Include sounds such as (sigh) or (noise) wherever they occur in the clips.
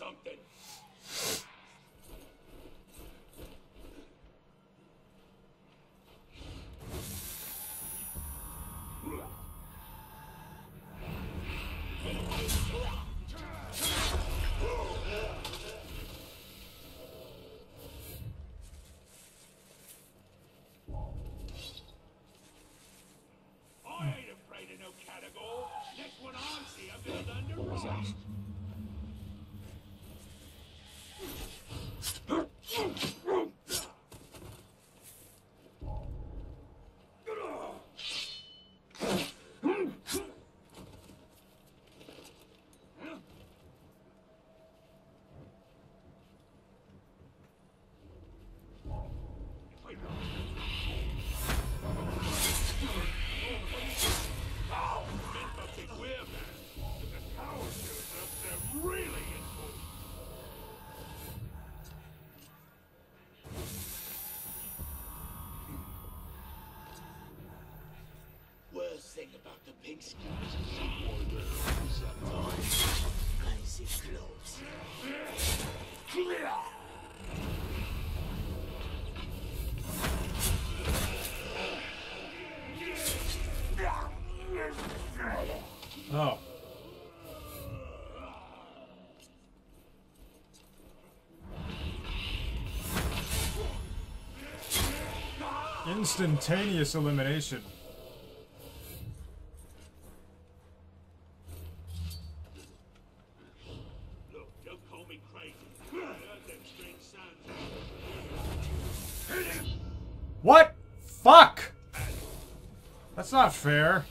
something. I ain't afraid of no category. Next one I see, I'm gonna learn Oh. Instantaneous elimination. Not fair.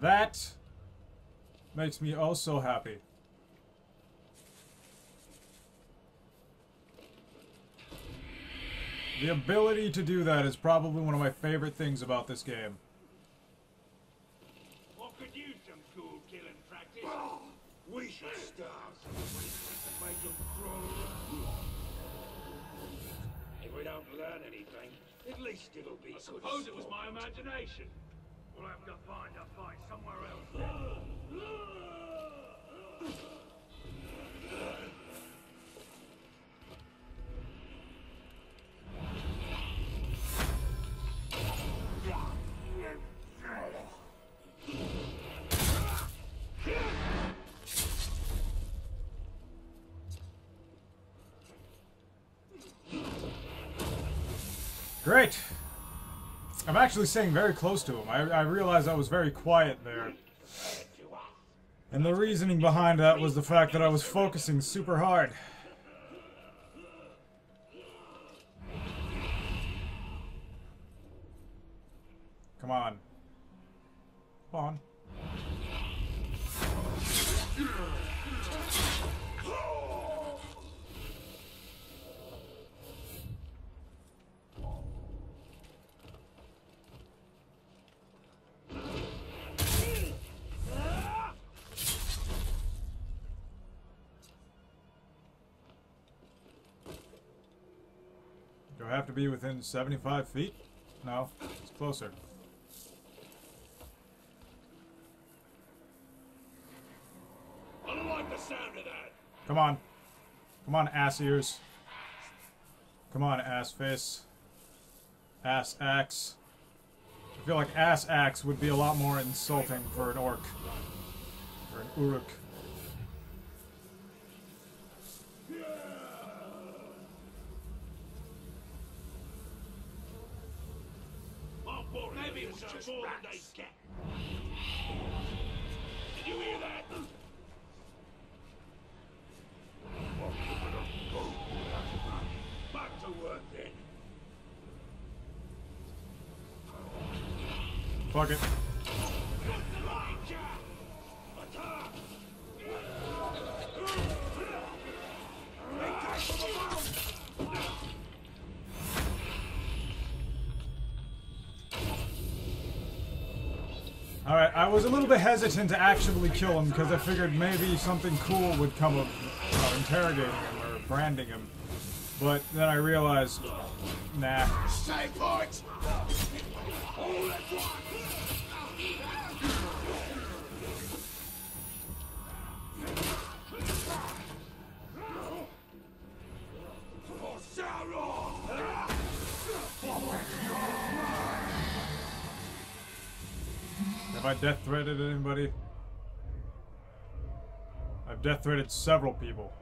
That makes me oh so happy. The ability to do that is probably one of my favorite things about this game. What could use some cool killing practice? (sighs) We should start some make them crawl. If we don't learn anything, at least it'll be I suppose it was my imagination. We'll have to find a fight somewhere else. Great! I'm actually staying very close to him. I, I realized I was very quiet there. And the reasoning behind that was the fact that I was focusing super hard. Come on. Come on. Do I have to be within 75 feet? No, it's closer. I don't like the sound of that. Come on. Come on, ass ears. Come on, ass face. Ass axe. I feel like ass axe would be a lot more insulting for an orc. For an Uruk. They get. Did you hear that? Back to work then. Fuck it. I was a little bit hesitant to actually kill him because I figured maybe something cool would come of uh, interrogating him or branding him. But then I realized, nah. I death threatened anybody? I've death threatened several people.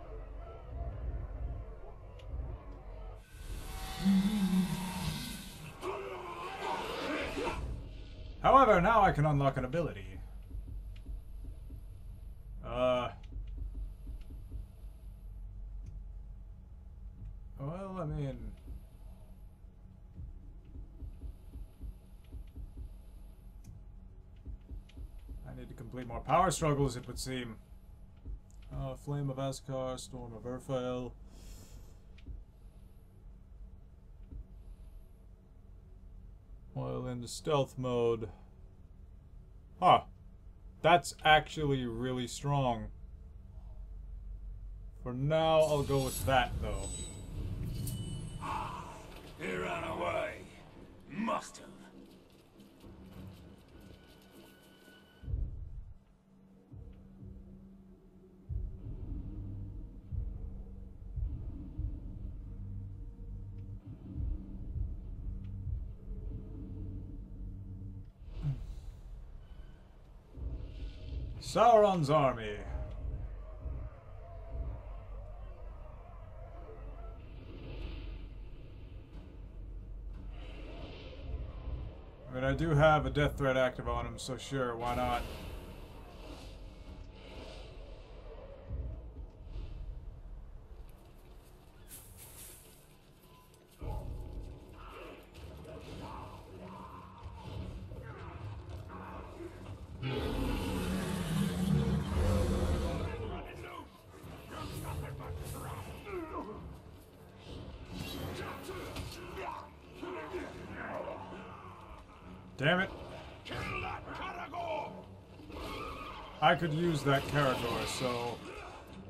However, now I can unlock an ability. Uh. Well, I mean. I need to complete more power struggles, it would seem. Uh, Flame of Azkar, Storm of Urfael. While in the stealth mode. Huh. That's actually really strong. For now, I'll go with that, though. He ran away. Must have. Sauron's army. I mean, I do have a death threat active on him, so sure, why not? Damn it. I could use that Caragor, so...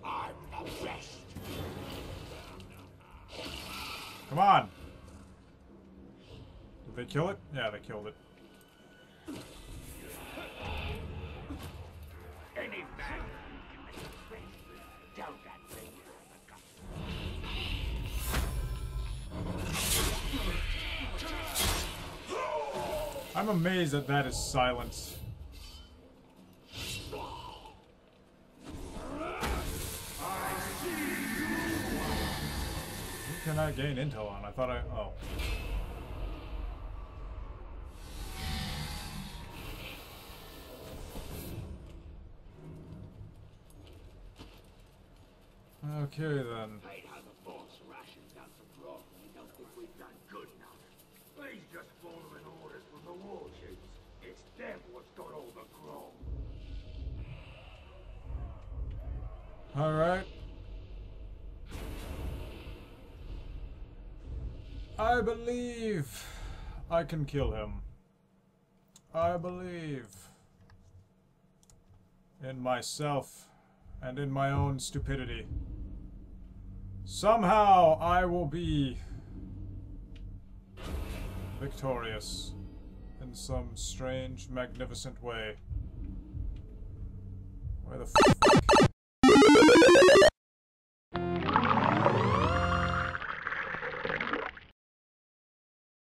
I'm the best. Come on! Did they kill it? Yeah, they killed it. I'm amazed that that is silence. Who can I gain intel on? I thought I... Oh. Okay then. Alright. I believe I can kill him. I believe in myself and in my own stupidity. Somehow I will be victorious in some strange, magnificent way. Where the